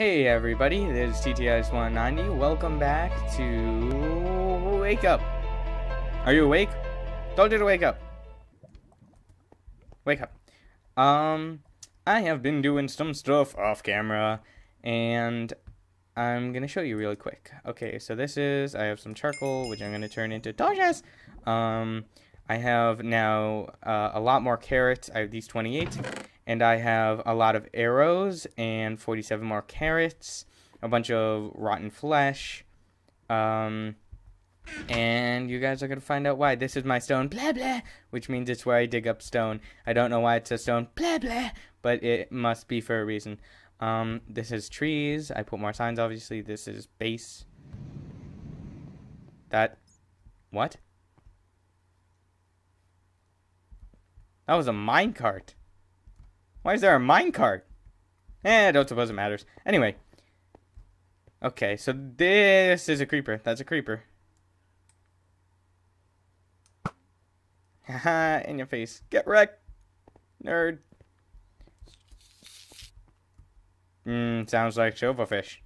Hey everybody, this is TTice190. Welcome back to Wake Up. Are you awake? Told you to wake up. Wake up. Um, I have been doing some stuff off camera, and I'm gonna show you really quick. Okay, so this is I have some charcoal, which I'm gonna turn into torches. Um, I have now uh, a lot more carrots. I have these 28 and I have a lot of arrows and 47 more carrots, a bunch of rotten flesh, um, and you guys are going to find out why. This is my stone, blah blah, which means it's where I dig up stone. I don't know why it's a stone, blah blah, but it must be for a reason. Um, this is trees. I put more signs, obviously. This is base. That, what? That was a minecart. Why is there a minecart? Eh, I don't suppose it matters. Anyway. Okay, so this is a creeper. That's a creeper. Haha, in your face. Get wrecked, nerd. Mmm, sounds like silverfish.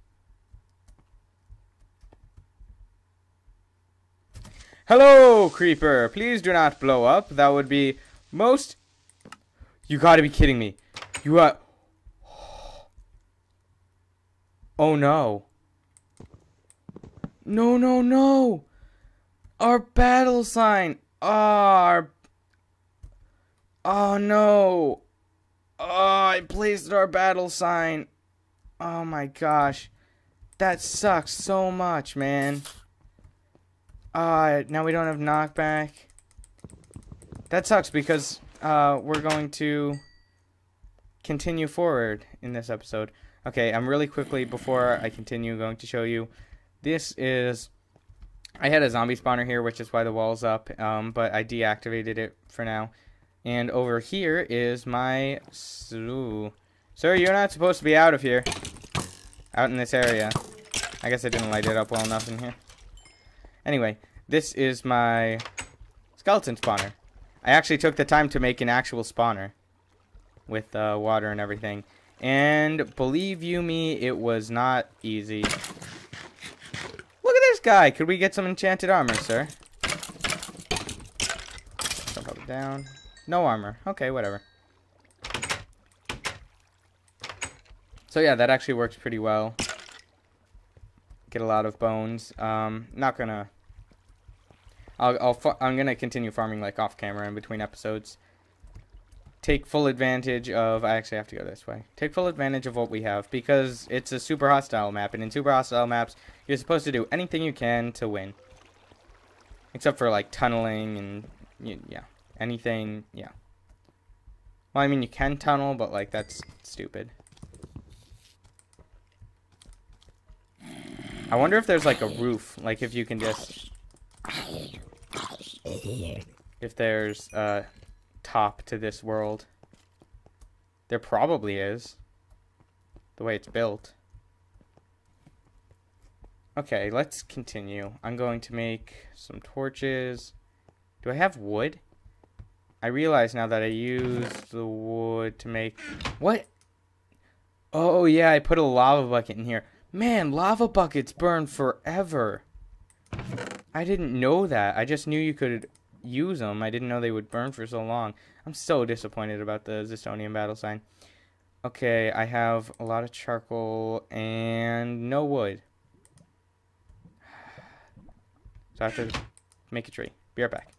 Hello, creeper. Please do not blow up. That would be most... You gotta be kidding me. You are. Oh no. No, no, no. Our battle sign. Oh, our. Oh no. Oh, I placed our battle sign. Oh my gosh. That sucks so much, man. Uh, now we don't have knockback. That sucks because uh, we're going to continue forward in this episode. Okay, I'm really quickly, before I continue, going to show you. This is... I had a zombie spawner here, which is why the wall's up, um, but I deactivated it for now. And over here is my... Ooh. Sir, you're not supposed to be out of here. Out in this area. I guess I didn't light it up well enough in here. Anyway, this is my skeleton spawner. I actually took the time to make an actual spawner with uh, water and everything. And believe you me, it was not easy. Look at this guy. Could we get some enchanted armor, sir? Jump up down. No armor. Okay, whatever. So yeah, that actually works pretty well. Get a lot of bones. Um, not gonna. I'll, I'll I'm gonna continue farming like off camera in between episodes take full advantage of I actually have to go this way. Take full advantage of what we have because it's a super hostile map and in super hostile maps you're supposed to do anything you can to win. Except for like tunneling and yeah, anything, yeah. Well, I mean you can tunnel, but like that's stupid. I wonder if there's like a roof, like if you can just if there's uh top to this world. There probably is. The way it's built. Okay, let's continue. I'm going to make some torches. Do I have wood? I realize now that I used the wood to make... What? Oh, yeah, I put a lava bucket in here. Man, lava buckets burn forever. I didn't know that. I just knew you could use them. I didn't know they would burn for so long. I'm so disappointed about the Zestonian battle sign. Okay, I have a lot of charcoal and no wood. So I have to make a tree. Be right back.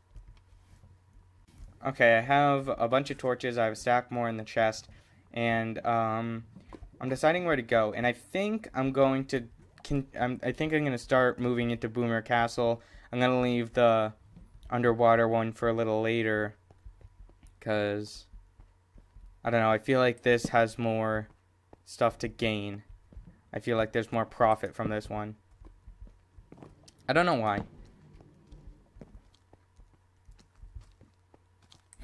Okay, I have a bunch of torches. I have a stack more in the chest. And um, I'm deciding where to go. And I think I'm going to... I'm, I think I'm going to start moving into Boomer Castle. I'm going to leave the underwater one for a little later because I don't know. I feel like this has more stuff to gain. I feel like there's more profit from this one. I don't know why.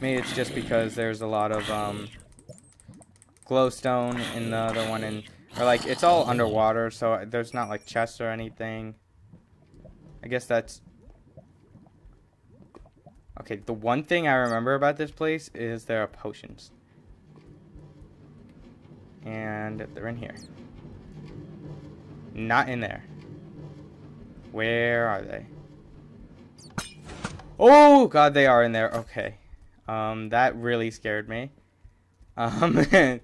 Maybe it's just because there's a lot of um, glowstone in the other one, and or like it's all underwater, so there's not like chests or anything. I guess that's Okay, the one thing I remember about this place is there are potions. And they're in here. Not in there. Where are they? Oh, God, they are in there. Okay. Um, that really scared me. Um,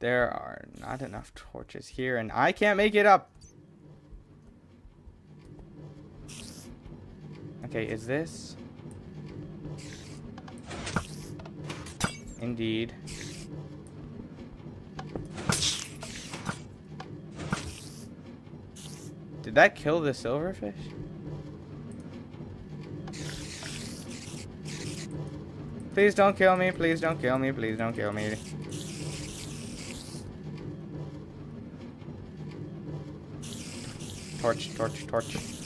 there are not enough torches here, and I can't make it up. Okay, is this? Indeed. Did that kill the silverfish? Please don't kill me, please don't kill me, please don't kill me. Torch, torch, torch.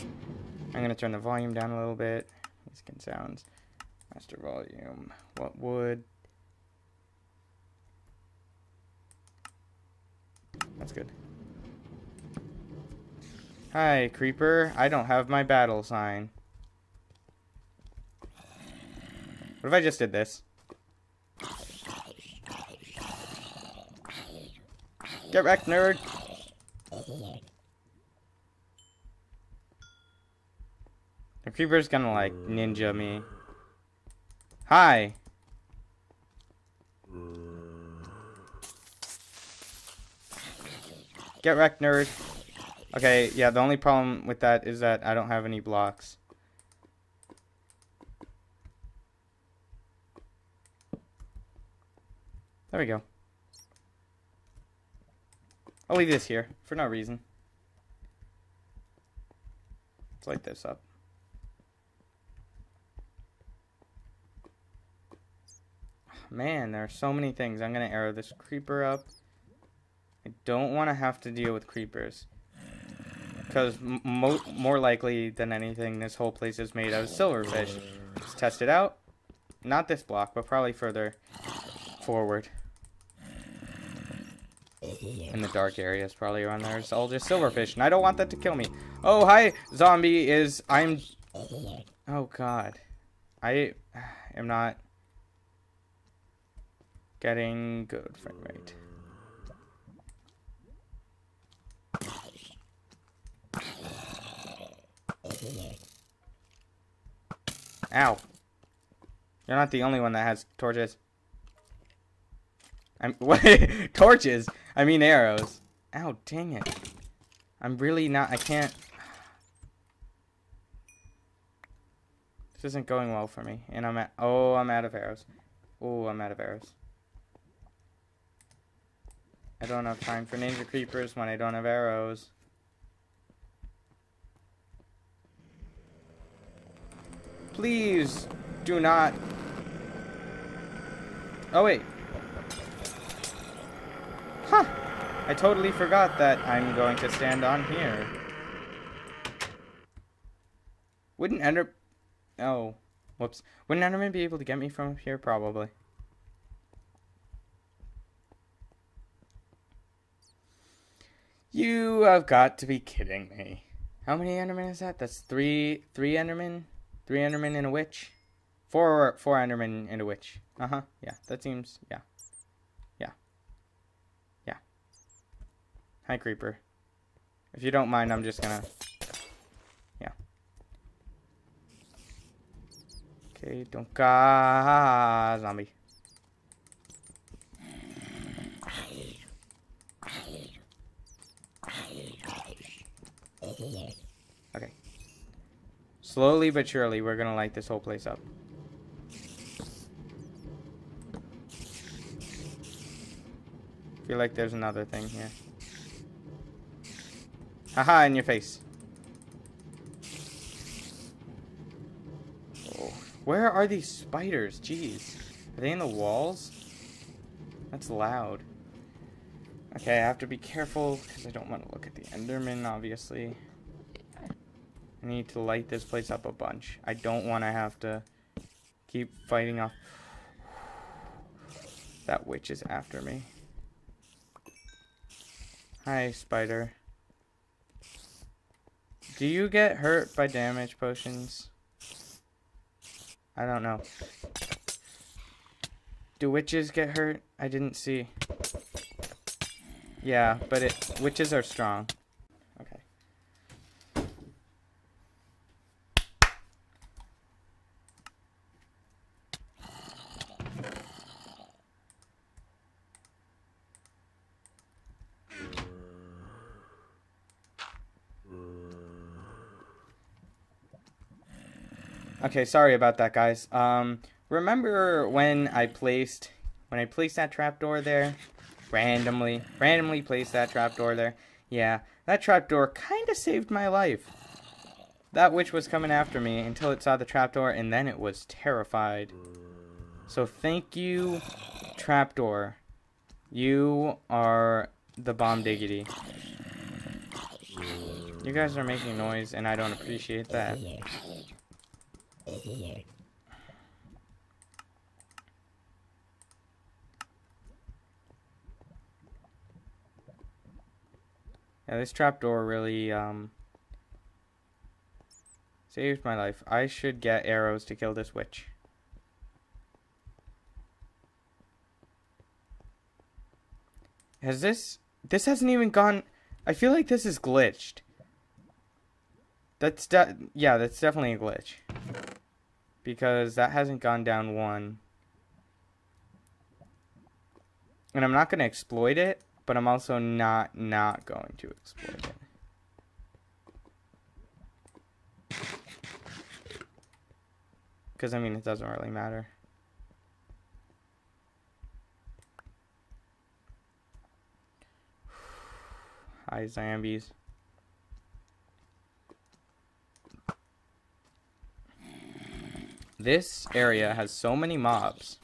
I'm gonna turn the volume down a little bit. These can sounds. Master volume. What would? That's good. Hi, creeper. I don't have my battle sign. What if I just did this? Get wrecked, nerd! Creeper's gonna, like, ninja me. Hi! Get wrecked, nerd! Okay, yeah, the only problem with that is that I don't have any blocks. There we go. I'll leave this here for no reason. Let's light this up. Man, there are so many things. I'm going to arrow this creeper up. I don't want to have to deal with creepers. Because mo more likely than anything, this whole place is made out of silverfish. Let's test it out. Not this block, but probably further forward. In the dark areas, probably around there. It's all just silverfish, and I don't want that to kill me. Oh, hi, zombie is... I'm... Oh, God. I am not getting good frame rate. Ow. You're not the only one that has torches. I'm what torches? I mean arrows. Ow, dang it. I'm really not I can't This isn't going well for me. And I'm at oh I'm out of arrows. Oh I'm out of arrows. I don't have time for ninja creepers when I don't have arrows. Please do not. Oh, wait. Huh. I totally forgot that I'm going to stand on here. Wouldn't Ender... Oh. Whoops. Wouldn't Enderman be able to get me from up here? Probably. You have got to be kidding me. How many Endermen is that? That's three, three Endermen? Three Endermen and a witch? Four, four Endermen and a witch. Uh-huh, yeah, that seems, yeah. Yeah. Yeah. Hi, Creeper. If you don't mind, I'm just gonna, yeah. Okay, don't go, zombie. Okay. Slowly but surely, we're gonna light this whole place up. feel like there's another thing here. Haha, in your face. Oh, where are these spiders? Jeez. Are they in the walls? That's loud. Okay, I have to be careful because I don't want to look at the Enderman, obviously. I need to light this place up a bunch. I don't want to have to keep fighting off. That witch is after me. Hi, spider. Do you get hurt by damage potions? I don't know. Do witches get hurt? I didn't see. Yeah, but it witches are strong. Okay, sorry about that, guys. Um, remember when I placed when I placed that trapdoor there? randomly, randomly placed that trapdoor there. Yeah, that trapdoor kind of saved my life. That witch was coming after me until it saw the trapdoor, and then it was terrified. So thank you, trapdoor. You are the bomb diggity. You guys are making noise, and I don't appreciate that. Yeah, this trapdoor really um, saved my life. I should get arrows to kill this witch. Has this... This hasn't even gone... I feel like this is glitched. That's... De yeah, that's definitely a glitch. Because that hasn't gone down one. And I'm not going to exploit it but I'm also not not going to exploit it. Because, I mean, it doesn't really matter. Hi, zombies. This area has so many mobs.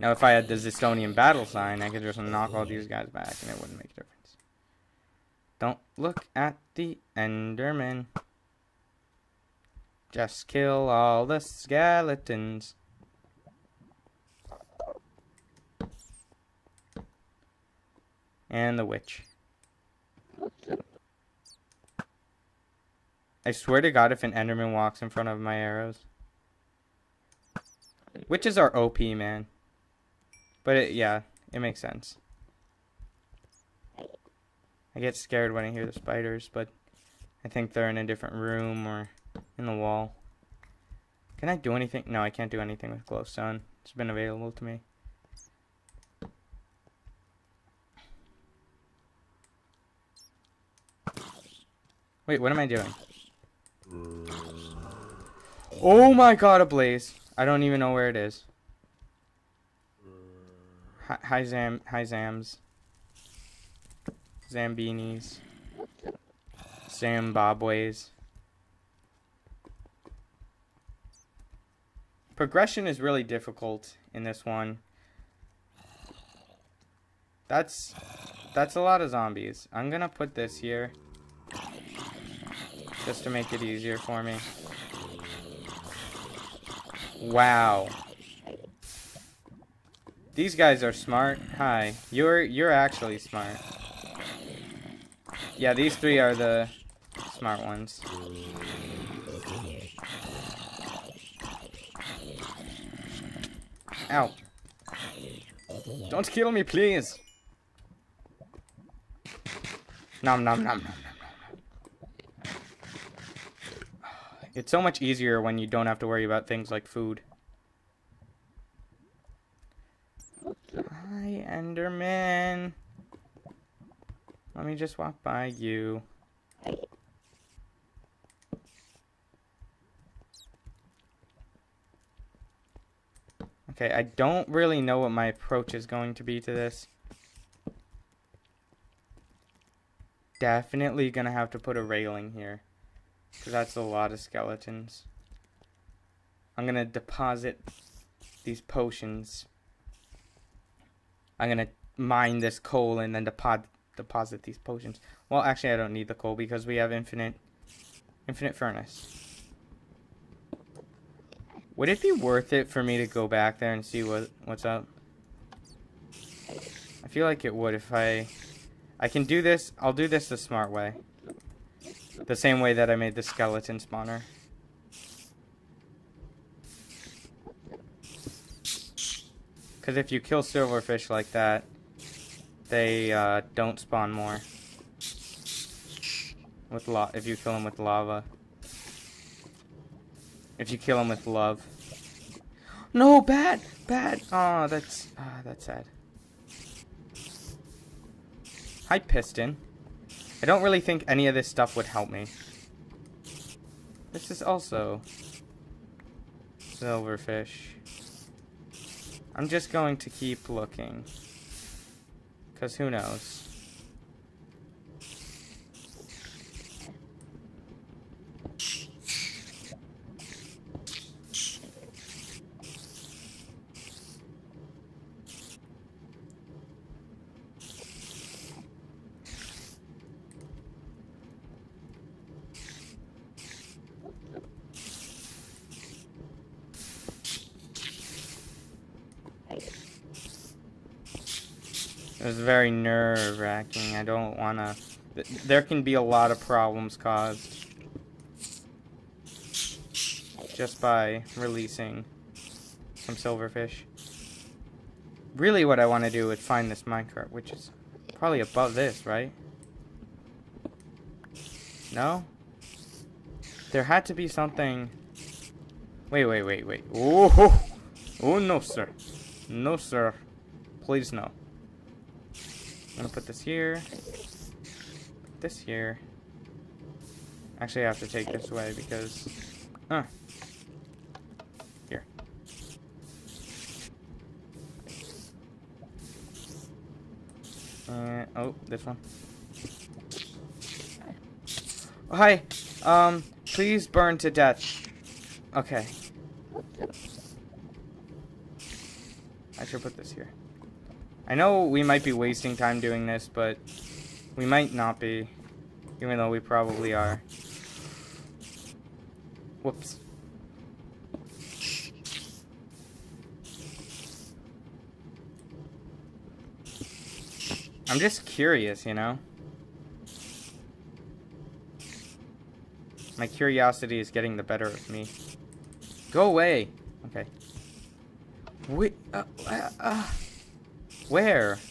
Now, if I had the Zestonian battle sign, I could just knock all these guys back, and it wouldn't make a difference. Don't look at the Enderman. Just kill all the skeletons. And the witch. I swear to God, if an Enderman walks in front of my arrows. Witches are OP, man. But it, yeah, it makes sense. I get scared when I hear the spiders, but I think they're in a different room or in the wall. Can I do anything? No, I can't do anything with glowstone. It's been available to me. Wait, what am I doing? Oh my god, a blaze. I don't even know where it is. Hi, Zam. Hi, Zams. Zambinis. Zimbabwe's. Progression is really difficult in this one. That's that's a lot of zombies. I'm gonna put this here just to make it easier for me. Wow. These guys are smart. Hi. You're you're actually smart. Yeah, these three are the smart ones. Ow. Don't kill me, please. Nom nom nom nom. It's so much easier when you don't have to worry about things like food. Hi, Enderman. Let me just walk by you. Okay, I don't really know what my approach is going to be to this. Definitely gonna have to put a railing here. Because that's a lot of skeletons. I'm gonna deposit these potions I'm gonna mine this coal and then deposit deposit these potions. Well, actually, I don't need the coal because we have infinite infinite furnace. Would it be worth it for me to go back there and see what what's up? I feel like it would if I I can do this. I'll do this the smart way. The same way that I made the skeleton spawner. Because if you kill silverfish like that, they uh, don't spawn more. With lo if you kill them with lava. If you kill them with love. No, bad, bad. Oh, that's uh, that's sad. Hi, Piston. I don't really think any of this stuff would help me. This is also silverfish. I'm just going to keep looking. Because who knows? It was very nerve wracking. I don't want to. There can be a lot of problems caused just by releasing some silverfish. Really, what I want to do is find this minecart, which is probably above this, right? No? There had to be something. Wait, wait, wait, wait. Oh, oh no, sir. No, sir. Please, no. I'm gonna put this here. This here. Actually, I have to take this away because... Uh. Here. Uh, oh, this one. Oh, hi. Um, please burn to death. Okay. I should put this here. I know we might be wasting time doing this, but we might not be, even though we probably are. Whoops. I'm just curious, you know? My curiosity is getting the better of me. Go away! Okay. Wait, uh, uh, uh. Where?